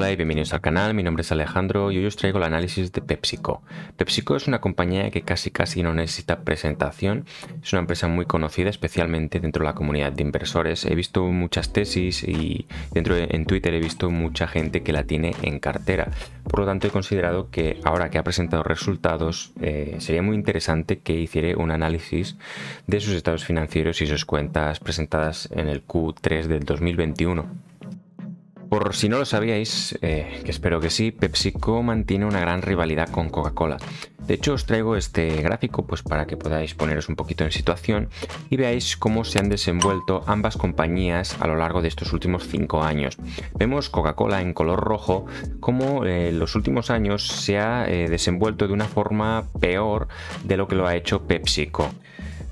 Hola y bienvenidos al canal, mi nombre es Alejandro y hoy os traigo el análisis de PepsiCo. PepsiCo es una compañía que casi casi no necesita presentación, es una empresa muy conocida especialmente dentro de la comunidad de inversores. He visto muchas tesis y dentro de, en Twitter he visto mucha gente que la tiene en cartera. Por lo tanto he considerado que ahora que ha presentado resultados eh, sería muy interesante que hiciera un análisis de sus estados financieros y sus cuentas presentadas en el Q3 del 2021. Por si no lo sabíais, eh, que espero que sí, PepsiCo mantiene una gran rivalidad con Coca-Cola. De hecho, os traigo este gráfico pues para que podáis poneros un poquito en situación y veáis cómo se han desenvuelto ambas compañías a lo largo de estos últimos 5 años. Vemos Coca-Cola en color rojo, como eh, en los últimos años se ha eh, desenvuelto de una forma peor de lo que lo ha hecho PepsiCo.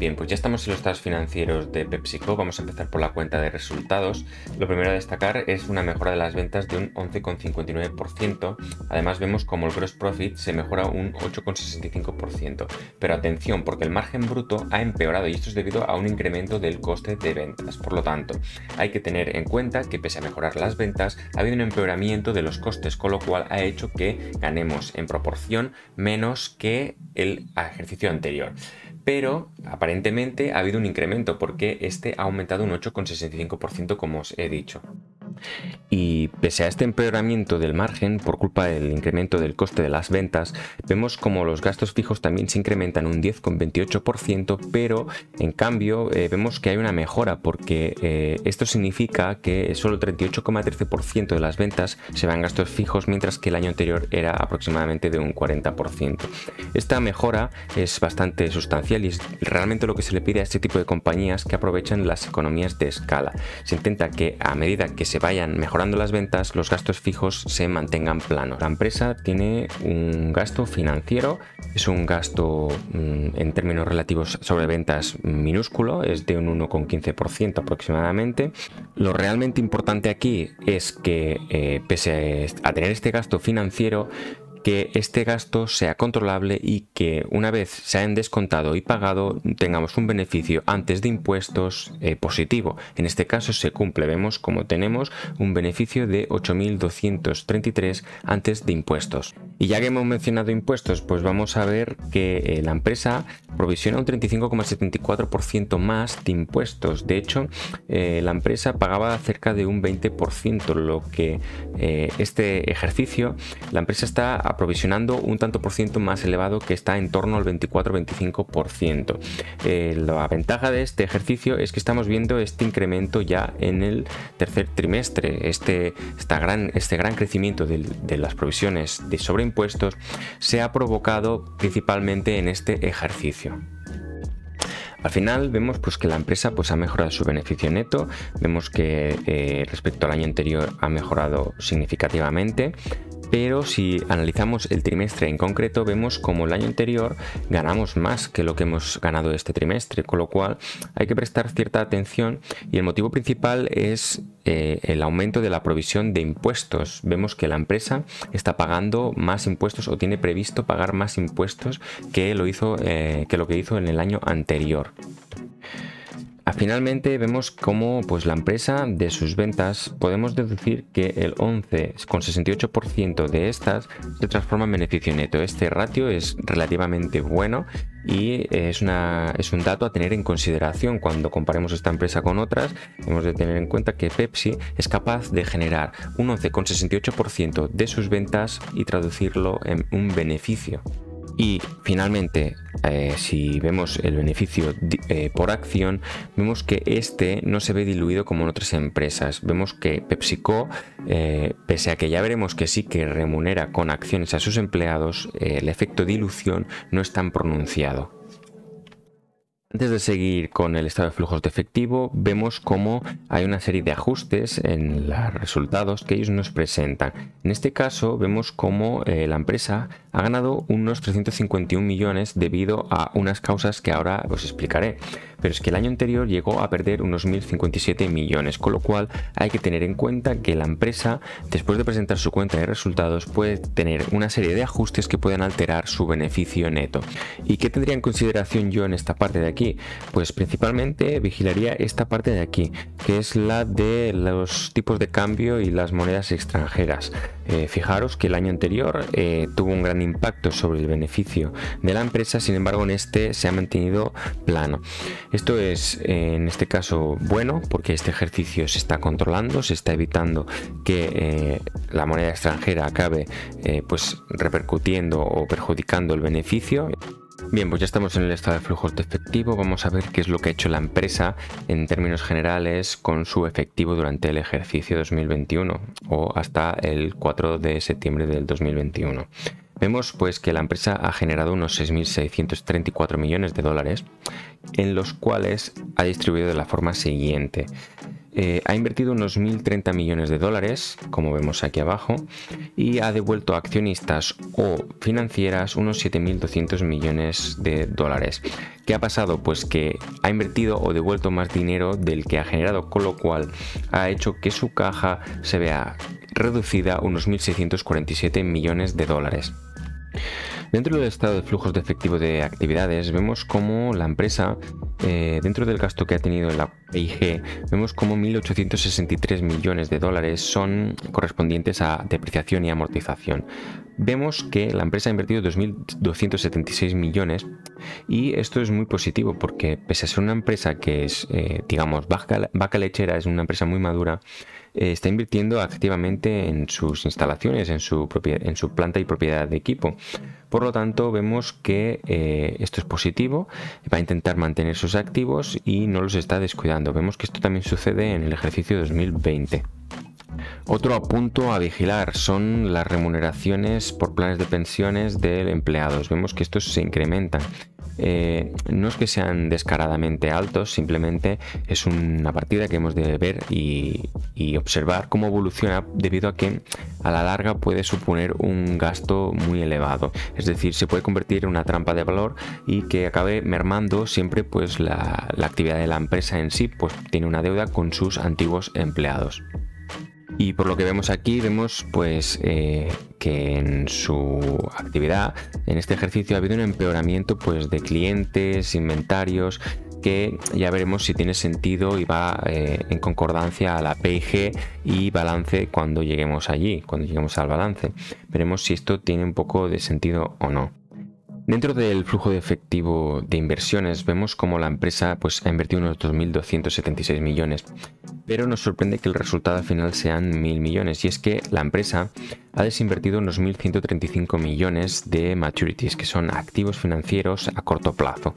Bien, pues ya estamos en los estados financieros de PepsiCo. Vamos a empezar por la cuenta de resultados. Lo primero a destacar es una mejora de las ventas de un 11,59%. Además vemos como el gross profit se mejora un 8,65%. Pero atención, porque el margen bruto ha empeorado y esto es debido a un incremento del coste de ventas. Por lo tanto, hay que tener en cuenta que pese a mejorar las ventas, ha habido un empeoramiento de los costes, con lo cual ha hecho que ganemos en proporción menos que el ejercicio anterior pero aparentemente ha habido un incremento porque este ha aumentado un 8,65% como os he dicho. Y pese a este empeoramiento del margen por culpa del incremento del coste de las ventas, vemos como los gastos fijos también se incrementan un 10,28%, pero en cambio eh, vemos que hay una mejora porque eh, esto significa que solo el 38,13% de las ventas se van gastos fijos, mientras que el año anterior era aproximadamente de un 40%. Esta mejora es bastante sustancial y es realmente lo que se le pide a este tipo de compañías que aprovechan las economías de escala. Se intenta que a medida que se vayan mejorando las ventas, los gastos fijos se mantengan planos. La empresa tiene un gasto financiero, es un gasto mm, en términos relativos sobre ventas minúsculo, es de un 1,15% aproximadamente. Lo realmente importante aquí es que eh, pese a tener este gasto financiero, que este gasto sea controlable y que una vez se hayan descontado y pagado tengamos un beneficio antes de impuestos eh, positivo. En este caso se cumple, vemos como tenemos un beneficio de 8.233 antes de impuestos. Y ya que hemos mencionado impuestos, pues vamos a ver que eh, la empresa provisiona un 35,74% más de impuestos. De hecho, eh, la empresa pagaba cerca de un 20%, lo que este ejercicio la empresa está aprovisionando un tanto por ciento más elevado que está en torno al 24-25%. Eh, la ventaja de este ejercicio es que estamos viendo este incremento ya en el tercer trimestre. Este, gran, este gran crecimiento de, de las provisiones de sobreimpuestos se ha provocado principalmente en este ejercicio. Al final vemos pues, que la empresa pues, ha mejorado su beneficio neto, vemos que eh, respecto al año anterior ha mejorado significativamente pero si analizamos el trimestre en concreto vemos como el año anterior ganamos más que lo que hemos ganado este trimestre, con lo cual hay que prestar cierta atención y el motivo principal es eh, el aumento de la provisión de impuestos. Vemos que la empresa está pagando más impuestos o tiene previsto pagar más impuestos que lo, hizo, eh, que, lo que hizo en el año anterior. Finalmente vemos cómo pues, la empresa de sus ventas podemos deducir que el 11,68% de estas se transforma en beneficio neto. Este ratio es relativamente bueno y es, una, es un dato a tener en consideración cuando comparemos esta empresa con otras. Hemos de tener en cuenta que Pepsi es capaz de generar un 11,68% de sus ventas y traducirlo en un beneficio. Y finalmente, eh, si vemos el beneficio eh, por acción, vemos que este no se ve diluido como en otras empresas. Vemos que PepsiCo, eh, pese a que ya veremos que sí que remunera con acciones a sus empleados, el efecto dilución no es tan pronunciado. Antes de seguir con el estado de flujos de efectivo, vemos cómo hay una serie de ajustes en los resultados que ellos nos presentan. En este caso, vemos cómo eh, la empresa ha ganado unos 351 millones debido a unas causas que ahora os explicaré pero es que el año anterior llegó a perder unos 1.057 millones, con lo cual hay que tener en cuenta que la empresa, después de presentar su cuenta de resultados, puede tener una serie de ajustes que pueden alterar su beneficio neto. ¿Y qué tendría en consideración yo en esta parte de aquí? Pues principalmente vigilaría esta parte de aquí, que es la de los tipos de cambio y las monedas extranjeras. Eh, fijaros que el año anterior eh, tuvo un gran impacto sobre el beneficio de la empresa, sin embargo en este se ha mantenido plano. Esto es en este caso bueno porque este ejercicio se está controlando, se está evitando que eh, la moneda extranjera acabe pues repercutiendo o perjudicando el beneficio. Bien, pues ya estamos en el estado de flujos de efectivo. Vamos a ver qué es lo que ha hecho la empresa en términos generales con su efectivo durante el ejercicio 2021 o hasta el 4 de septiembre del 2021. Vemos pues que la empresa ha generado unos 6.634 millones de dólares, en los cuales ha distribuido de la forma siguiente. Eh, ha invertido unos 1.030 millones de dólares, como vemos aquí abajo, y ha devuelto a accionistas o financieras unos 7.200 millones de dólares. ¿Qué ha pasado? Pues que ha invertido o devuelto más dinero del que ha generado, con lo cual ha hecho que su caja se vea reducida unos 1.647 millones de dólares. Dentro del estado de flujos de efectivo de actividades, vemos cómo la empresa, eh, dentro del gasto que ha tenido en la PIG, vemos como 1.863 millones de dólares son correspondientes a depreciación y amortización. Vemos que la empresa ha invertido 2.276 millones y esto es muy positivo porque pese a ser una empresa que es, eh, digamos, vaca lechera, es una empresa muy madura, eh, está invirtiendo activamente en sus instalaciones, en su, planta y propiedad de equipo. Por lo tanto, vemos que eh, esto es positivo, va a intentar mantener sus activos y no los está descuidando. Vemos que esto también sucede en el ejercicio 2020. Otro punto a vigilar son las remuneraciones por planes de pensiones de empleados. Vemos que estos se incrementan. Eh, no es que sean descaradamente altos, simplemente es una partida que hemos de ver y, observar cómo evoluciona debido a que a la larga puede suponer un gasto muy elevado. Es decir, se puede convertir en una trampa de valor y que acabe mermando siempre pues la, la actividad de la empresa en sí, pues tiene una deuda con sus antiguos empleados. Y por lo que vemos aquí, vemos pues eh, que en su actividad, en este ejercicio, ha habido un empeoramiento pues de clientes, inventarios, que ya veremos si tiene sentido y va eh, en concordancia a la PIG y balance cuando lleguemos allí, cuando lleguemos al balance. Veremos si esto tiene un poco de sentido o no. Dentro del flujo de efectivo de inversiones vemos como la empresa pues, ha invertido unos 2.276 millones, pero nos sorprende que el resultado final sean 1.000 millones y es que la empresa ha desinvertido unos 1.135 millones de maturities, que son activos financieros a corto plazo.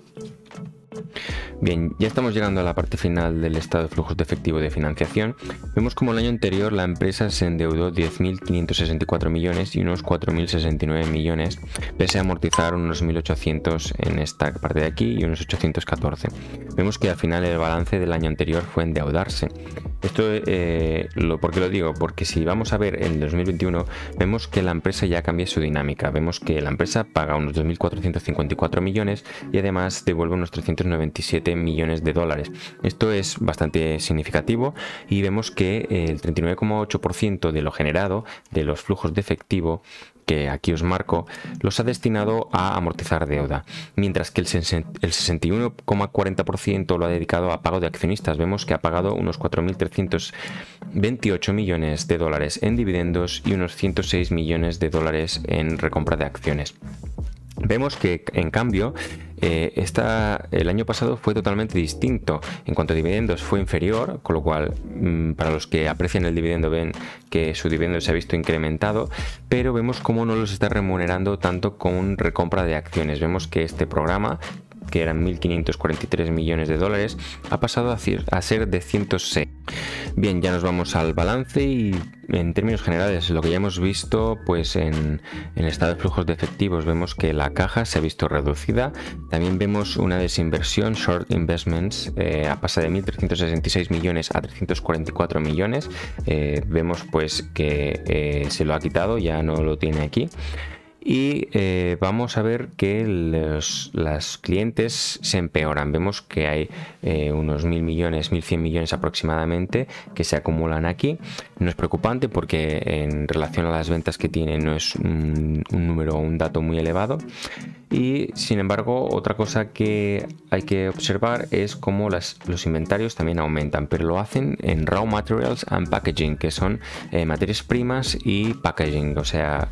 Bien, ya estamos llegando a la parte final del estado de flujos de efectivo de financiación. Vemos como el año anterior la empresa se endeudó 10.564 millones y unos 4.069 millones, pese a amortizar unos 1.800 en esta parte de aquí y unos 814. Vemos que al final el balance del año anterior fue endeudarse. Esto, eh, lo, ¿por qué lo digo? Porque si vamos a ver en 2021, vemos que la empresa ya cambia su dinámica. Vemos que la empresa paga unos 2.454 millones y además devuelve unos 397 millones de dólares. Esto es bastante significativo y vemos que el 39,8% de lo generado de los flujos de efectivo que aquí os marco, los ha destinado a amortizar deuda, mientras que el 61,40% lo ha dedicado a pago de accionistas. Vemos que ha pagado unos 4.328 millones de dólares en dividendos y unos 106 millones de dólares en recompra de acciones. Vemos que en cambio eh, el año pasado fue totalmente distinto. En cuanto a dividendos fue inferior, con lo cual mm, para los que aprecian el dividendo ven que su dividendo se ha visto incrementado, pero vemos cómo no los está remunerando tanto con recompra de acciones. Vemos que este programa que eran 1.543 millones de dólares, ha pasado a ser de 106. Bien, ya nos vamos al balance y en términos generales, lo que ya hemos visto, pues en, el estado de flujos de efectivos vemos que la caja se ha visto reducida. También vemos una desinversión, short investments, eh, ha pasado de 1.366 millones a 344 millones. Eh, vemos pues que eh, se lo ha quitado, ya no lo tiene aquí. Y eh, vamos a ver que los, clientes se empeoran. Vemos que hay eh, unos mil millones, 1.100 millones aproximadamente que se acumulan aquí. No es preocupante porque en relación a las ventas que tiene no es un, número, un dato muy elevado. Y sin embargo, otra cosa que hay que observar es cómo los inventarios también aumentan, pero lo hacen en raw materials and packaging, que son eh, materias primas y packaging, o sea,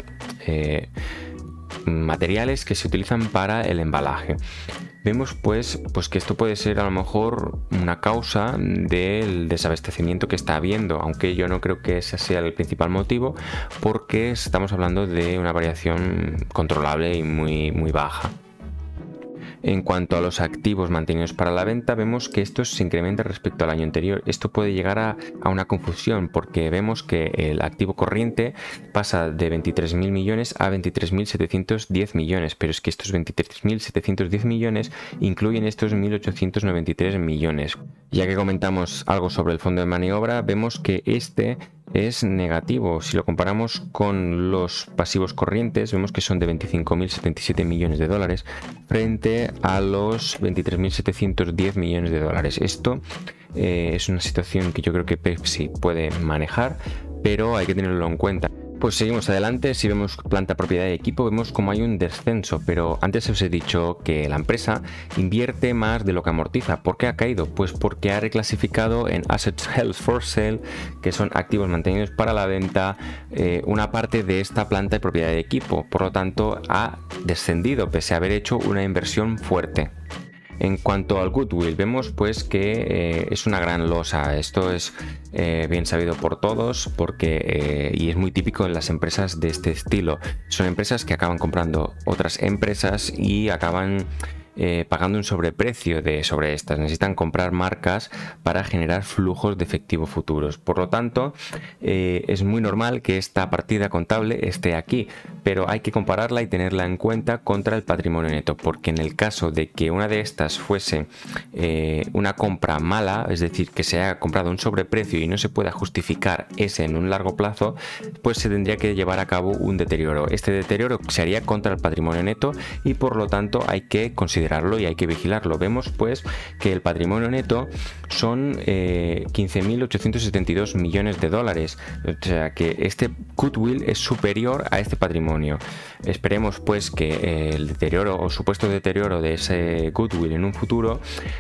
materiales que se utilizan para el embalaje. Vemos pues, pues que esto puede ser a lo mejor una causa del desabastecimiento que está habiendo, aunque yo no creo que ese sea el principal motivo, porque estamos hablando de una variación controlable y muy, muy baja. En cuanto a los activos mantenidos para la venta, vemos que esto se incrementa respecto al año anterior. Esto puede llegar a, una confusión porque vemos que el activo corriente pasa de 23.000 millones a 23.710 millones, pero es que estos 23.710 millones incluyen estos 1.893 millones. Ya que comentamos algo sobre el fondo de maniobra, vemos que este es negativo. Si lo comparamos con los pasivos corrientes, vemos que son de 25.077 millones de dólares frente a los 23.710 millones de dólares. Esto eh, es una situación que yo creo que Pepsi puede manejar, pero hay que tenerlo en cuenta. Pues seguimos adelante, si vemos planta propiedad de equipo vemos como hay un descenso, pero antes os he dicho que la empresa invierte más de lo que amortiza. ¿Por qué ha caído? Pues porque ha reclasificado en Assets Held for Sale, que son activos mantenidos para la venta, eh, una parte de esta planta de propiedad de equipo. Por lo tanto, ha descendido pese a haber hecho una inversión fuerte. En cuanto al goodwill, vemos pues que eh, es una gran losa. Esto es eh, bien sabido por todos porque eh, y es muy típico en las empresas de este estilo. Son empresas que acaban comprando otras empresas y acaban eh, pagando un sobreprecio de, sobre estas. Necesitan comprar marcas para generar flujos de efectivo futuros. Por lo tanto, eh, es muy normal que esta partida contable esté aquí, pero hay que compararla y tenerla en cuenta contra el patrimonio neto, porque en el caso de que una de estas fuese eh, una compra mala, es decir, que se haya comprado un sobreprecio y no se pueda justificar ese en un largo plazo, pues se tendría que llevar a cabo un deterioro. Este deterioro se haría contra el patrimonio neto y por lo tanto hay que considerar y hay que vigilarlo. Vemos pues que el patrimonio neto son 15.872 eh, millones de dólares. O sea que este goodwill es superior a este patrimonio. Esperemos pues que el deterioro o supuesto deterioro de ese goodwill en un futuro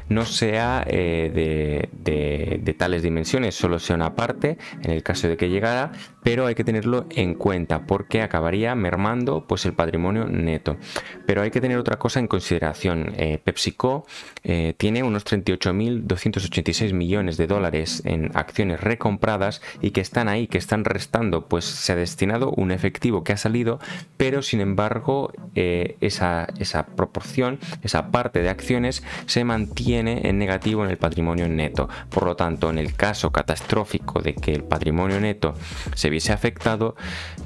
no sea eh, de, de tales dimensiones, solo sea una parte en el caso de que llegara, pero hay que tenerlo en cuenta porque acabaría mermando pues el patrimonio neto. Pero hay que tener otra cosa en consideración eh, PepsiCo eh, tiene unos 38.286 millones de dólares en acciones recompradas y que están ahí, que están restando, pues se ha destinado un efectivo que ha salido, pero sin embargo eh, esa, esa proporción, esa parte de acciones se mantiene en negativo en el patrimonio neto. Por lo tanto, en el caso catastrófico de que el patrimonio neto se viese afectado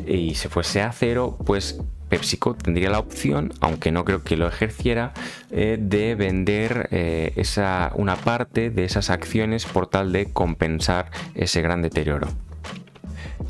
y se fuese a cero, pues PepsiCo tendría la opción, aunque no creo que lo ejerciera, eh, de vender eh, esa, una parte de esas acciones por tal de compensar ese gran deterioro.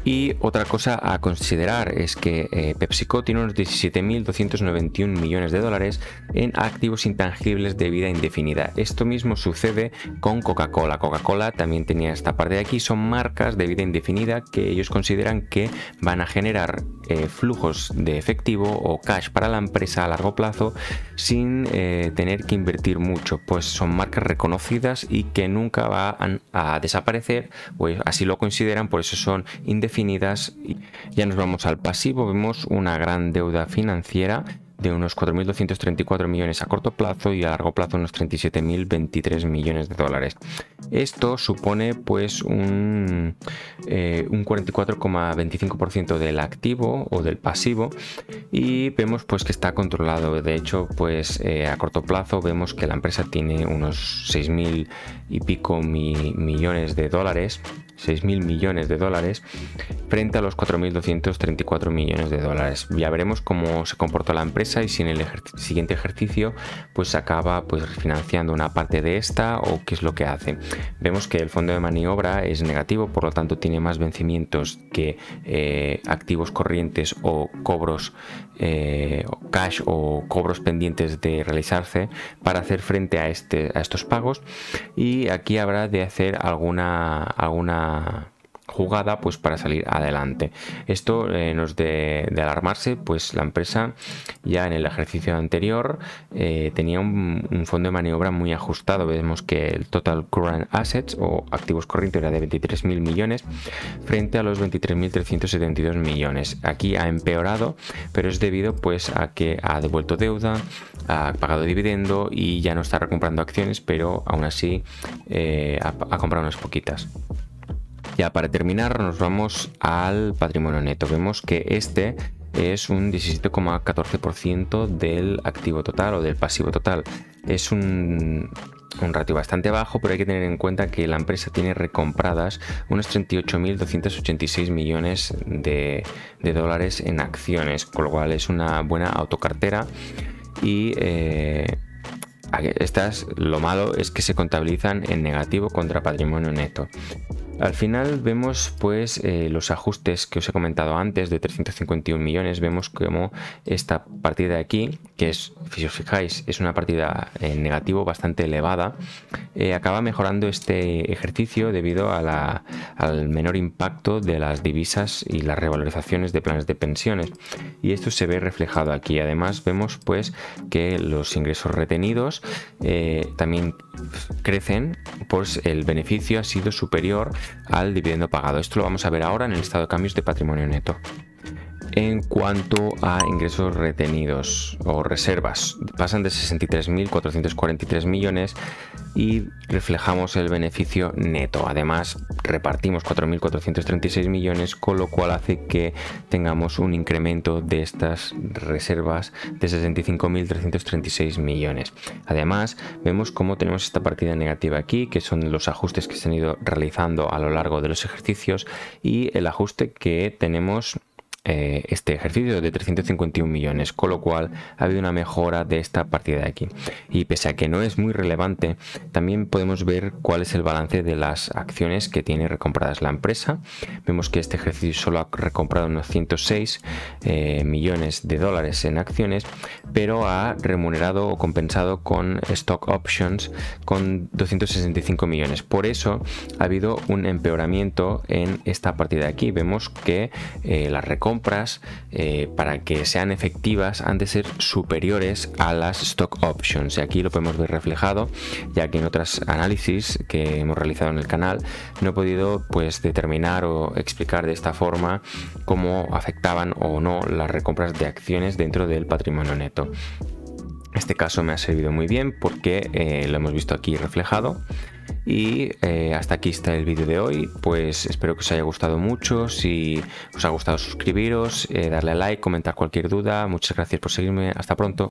Y otra cosa a considerar es que eh, PepsiCo tiene unos 17.291 millones de dólares en activos intangibles de vida indefinida. Esto mismo sucede con Coca-Cola. Coca-Cola también tenía esta parte de aquí. Son marcas de vida indefinida que ellos consideran que van a generar eh, flujos de efectivo o cash para la empresa a largo plazo sin eh, tener que invertir mucho. Pues son marcas reconocidas y que nunca van a desaparecer. Pues así lo consideran, por eso son indefinidas ya nos vamos al pasivo, vemos una gran deuda financiera de unos 4.234 millones a corto plazo y a largo plazo unos 37.023 millones de dólares. Esto supone pues un, eh, un 44,25% del activo o del pasivo y vemos pues que está controlado. De hecho pues eh, a corto plazo vemos que la empresa tiene unos 6.000 y pico millones de dólares 6.000 millones de dólares frente a los 4.234 millones de dólares. Ya veremos cómo se comportó la empresa y si en el siguiente ejercicio pues acaba pues financiando una parte de esta o qué es lo que hace. Vemos que el fondo de maniobra es negativo, por lo tanto tiene más vencimientos que eh, activos corrientes o cobros eh, cash o cobros pendientes de realizarse para hacer frente a, este, a estos pagos y aquí habrá de hacer alguna, alguna jugada pues para salir adelante. Esto eh, nos de, alarmarse pues la empresa ya en el ejercicio anterior eh, tenía un, fondo de maniobra muy ajustado. Vemos que el total current assets o activos corrientes era de 23.000 millones frente a los 23.372 millones. Aquí ha empeorado pero es debido pues a que ha devuelto deuda ha pagado dividendo y ya no está recomprando acciones pero aún así eh, ha comprado unas poquitas ya para terminar nos vamos al patrimonio neto. Vemos que este es un 17,14% del activo total o del pasivo total. Es un, ratio bastante bajo, pero hay que tener en cuenta que la empresa tiene recompradas unos 38.286 millones de, dólares en acciones, con lo cual es una buena autocartera y eh, estas, lo malo es que se contabilizan en negativo contra patrimonio neto. Al final vemos pues eh, los ajustes que os he comentado antes de 351 millones, vemos como esta partida de aquí, que es, si os fijáis, es una partida en negativo bastante elevada, eh, acaba mejorando este ejercicio debido al menor impacto de las divisas y las revalorizaciones de planes de pensiones. Y esto se ve reflejado aquí. Además vemos pues que los ingresos retenidos eh, también crecen, pues el beneficio ha sido superior al dividendo pagado. Esto lo vamos a ver ahora en el estado de cambios de patrimonio neto. En cuanto a ingresos retenidos o reservas, pasan de 63.443 millones y reflejamos el beneficio neto. Además, repartimos 4.436 millones, con lo cual hace que tengamos un incremento de estas reservas de 65.336 millones. Además, vemos cómo tenemos esta partida negativa aquí, que son los ajustes que se han ido realizando a lo largo de los ejercicios y el ajuste que tenemos eh, este ejercicio de 351 millones, con lo cual ha habido una mejora de esta partida de aquí. Y pese a que no es muy relevante, también podemos ver cuál es el balance de las acciones que tiene recompradas la empresa. Vemos que este ejercicio solo ha recomprado unos 106 eh, millones de dólares en acciones, pero ha remunerado o compensado con stock options con 265 millones. Por eso ha habido un empeoramiento en esta partida de aquí. Vemos que eh, la compras eh, para que sean efectivas han de ser superiores a las stock options. Y aquí lo podemos ver reflejado ya que en otros análisis que hemos realizado en el canal no he podido pues determinar o explicar de esta forma cómo afectaban o no las recompras de acciones dentro del patrimonio neto este caso me ha servido muy bien porque eh, lo hemos visto aquí reflejado y eh, hasta aquí está el vídeo de hoy. Pues espero que os haya gustado mucho. Si os ha gustado suscribiros, eh, darle a like, comentar cualquier duda. Muchas gracias por seguirme. Hasta pronto.